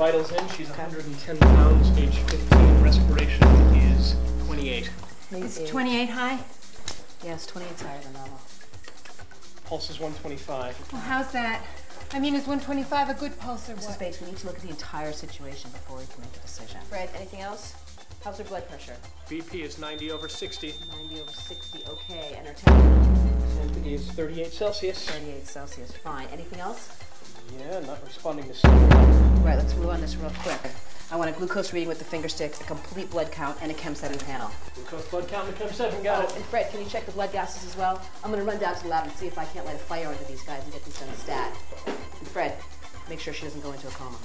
vitals in. She's 110 pounds, age 15. Respiration is 28. Is 28 high? Yes, 28's higher than normal. Pulse is 125. Well, how's that? I mean, is 125 a good pulse or Mrs. what? Bates, we need to look at the entire situation before we can make a decision. Fred, anything else? How's her blood pressure? BP is 90 over 60. 90 over 60, okay. And her temperature? Temp is 38 Celsius. 38 Celsius, fine. Anything else? Yeah, not responding to sleep. Right, let's move on this real quick. I want a glucose reading with the finger stick, a complete blood count, and a Chem 7 panel. Glucose blood count the Chem 7. Got Oh, it. and Fred, can you check the blood gases as well? I'm gonna run down to the lab and see if I can't light a fire under these guys and get these done stat. And Fred, make sure she doesn't go into a coma.